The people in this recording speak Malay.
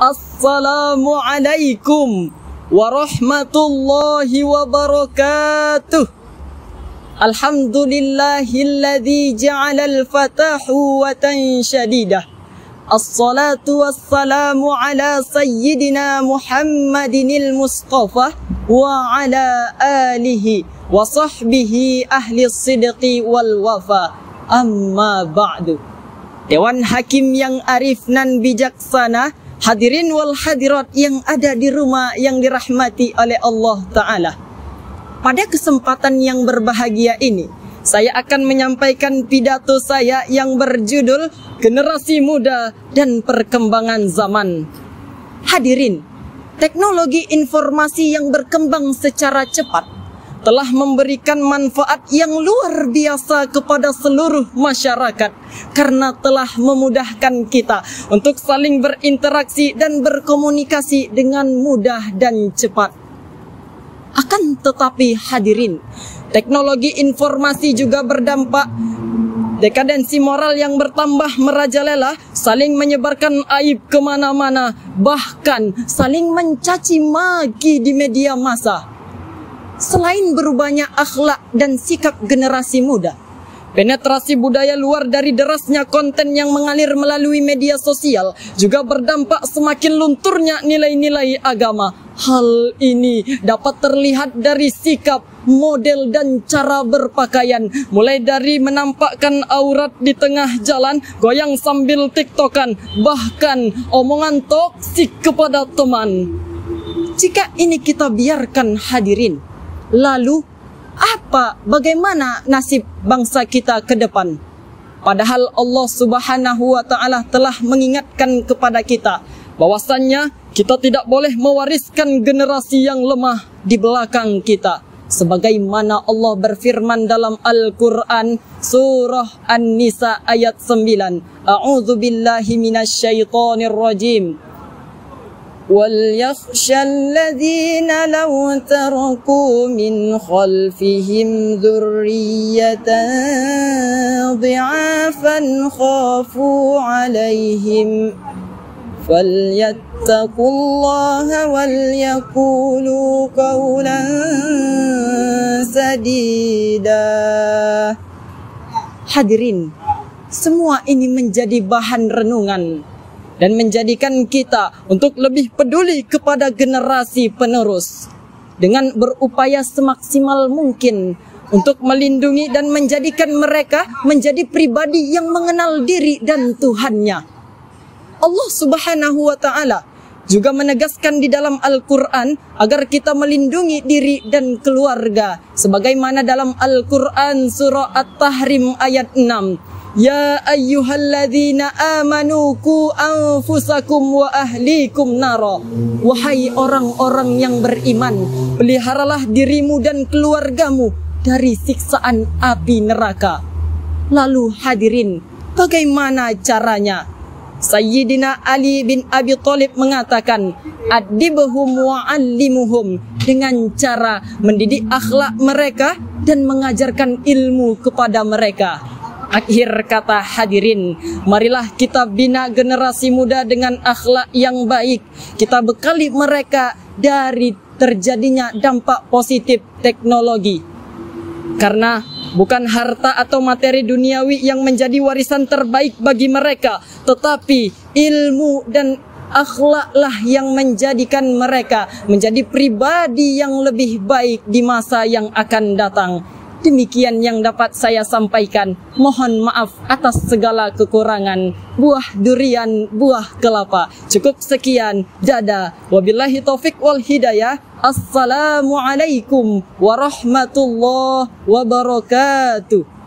Assalamualaikum warahmatullahi wabarakatuh. Alhamdulillahilladzi ja'ala al-fatahu wa tanshadidah. Assalatu wassalamu ala sayyidina Muhammadinil Mustafa wa ala alihi wa sahbihi ahli sidqi wal wafa. Amma ba'du. Dewan Hakim yang arif nan bijaksana, hadirin wal hadirat yang ada di rumah yang dirahmati oleh Allah Ta'ala. Pada kesempatan yang berbahagia ini, saya akan menyampaikan pidato saya yang berjudul Generasi Muda dan Perkembangan Zaman. Hadirin, teknologi informasi yang berkembang secara cepat telah memberikan manfaat yang luar biasa kepada seluruh masyarakat karena telah memudahkan kita untuk saling berinteraksi dan berkomunikasi dengan mudah dan cepat. Akan tetapi hadirin, teknologi informasi juga berdampak dekadensi moral yang bertambah merajalela, saling menyebarkan aib ke mana-mana, bahkan saling mencaci maki di media massa. Selain berubahnya akhlak dan sikap generasi muda, penetrasi budaya luar dari derasnya konten yang mengalir melalui media sosial juga berdampak semakin lunturnya nilai-nilai agama. Hal ini dapat terlihat dari sikap, model dan cara berpakaian mulai dari menampakkan aurat di tengah jalan, goyang sambil tiktokan, bahkan omongan toksik kepada teman. Jika ini kita biarkan hadirin, Lalu apa bagaimana nasib bangsa kita ke depan? Padahal Allah Subhanahu wa taala telah mengingatkan kepada kita bahwasannya kita tidak boleh mewariskan generasi yang lemah di belakang kita. Sebagaimana Allah berfirman dalam Al-Quran Surah An-Nisa ayat 9 A'udzu billahi minasyaitonir rajim وليخشى الذين لو تركوا من خلفهم ذرية ضعافا خافوا عليهم فليتقوا الله وليقولوا قولا سديدا. Hadirin, semua ini menjadi bahan renungan. Dan menjadikan kita untuk lebih peduli kepada generasi penerus dengan berupaya semaksimal mungkin untuk melindungi dan menjadikan mereka menjadi pribadi yang mengenal diri dan Tuhannya. Allah Subhanahu wa taala juga menegaskan di dalam Al-Quran agar kita melindungi diri dan keluarga sebagaimana dalam Al-Quran surah At-Tahrim ayat 6 Ya ayyuhalladzina amanu ku anfusakum wa ahlikum nara. Wahai orang-orang yang beriman Peliharalah dirimu dan keluargamu dari siksaan api neraka. Lalu hadirin bagaimana caranya? Sayyidina Ali bin Abi Thalib mengatakan Adibhum wa'allimuhum Dengan cara mendidik akhlak mereka Dan mengajarkan ilmu kepada mereka Akhir kata hadirin, marilah kita bina generasi muda dengan akhlak yang baik. Kita bekali mereka dari terjadinya dampak positif teknologi. Karena bukan harta atau materi duniawi yang menjadi warisan terbaik bagi mereka, tetapi ilmu dan akhlaklah yang menjadikan mereka menjadi pribadi yang lebih baik di masa yang akan datang. Demikian yang dapat saya sampaikan. Mohon maaf atas segala kekurangan. Buah durian, buah kelapa. Cukup sekian. Dada. Wabillahi taufik wal hidayah. Assalamualaikum warahmatullahi wabarakatuh.